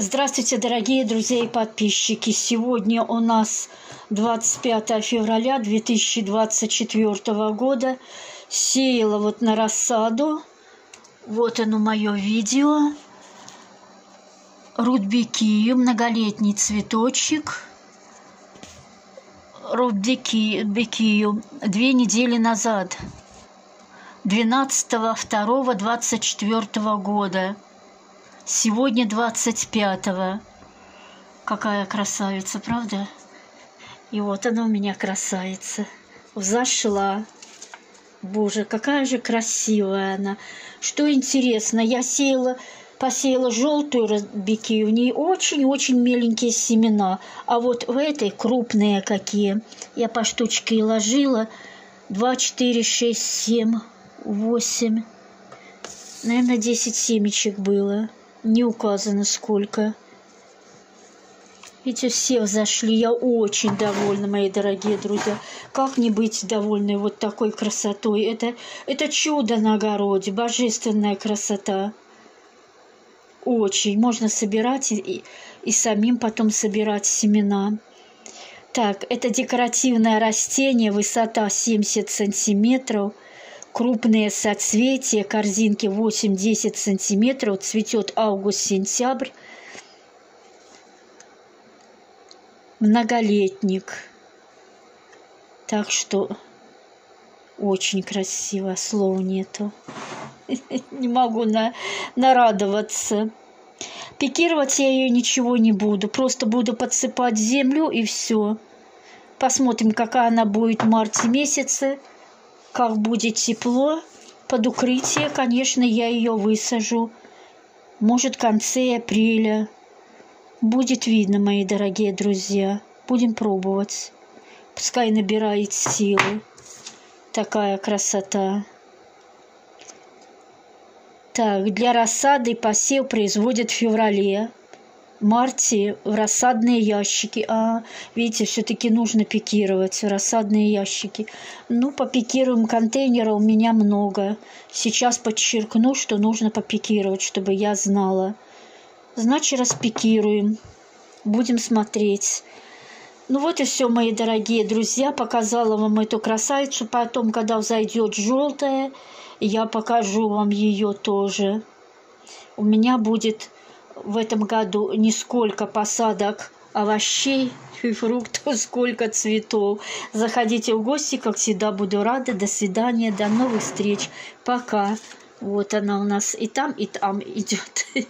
Здравствуйте, дорогие друзья и подписчики. Сегодня у нас 25 февраля 2024 года. Сеяла вот на рассаду. Вот оно мое видео. Рудбекию, многолетний цветочек. Рудбекию две недели назад. 12.02.24 года. Сегодня 25-го. Какая красавица, правда? И вот она у меня красавица. Зашла. Боже, какая же красивая она. Что интересно, я сеяла, посеяла желтую бики, у нее очень-очень меленькие семена. А вот в этой крупные какие. Я по штучке и ложила. 2, 4, 6, 7, 8. Наверное, 10 семечек было не указано сколько. Видите, все зашли. Я очень довольна, мои дорогие друзья. Как не быть довольной вот такой красотой? Это, это чудо на огороде, божественная красота. Очень. Можно собирать и, и самим потом собирать семена. Так, это декоративное растение, высота 70 сантиметров – крупные соцветия, корзинки 8-10 сантиметров, цветет август-сентябрь. Многолетник. Так что очень красиво, слов нету. Не могу на, нарадоваться. Пикировать я ее ничего не буду, просто буду подсыпать землю и все. Посмотрим, какая она будет в марте месяце как будет тепло, под укрытие, конечно, я ее высажу. Может, в конце апреля. Будет видно, мои дорогие друзья. Будем пробовать. Пускай набирает силы. Такая красота. Так, для рассады посев производят в феврале марте в рассадные ящики. А, видите, все-таки нужно пикировать рассадные ящики. Ну, попикируем контейнера у меня много. Сейчас подчеркну, что нужно попикировать, чтобы я знала. Значит, распикируем. Будем смотреть. Ну вот и все, мои дорогие друзья. Показала вам эту красавицу. Потом, когда взойдет желтая, я покажу вам ее тоже. У меня будет в этом году не сколько посадок овощей и фруктов, сколько цветов. Заходите в гости, как всегда, буду рада. До свидания, до новых встреч. Пока. Вот она у нас и там, и там идет.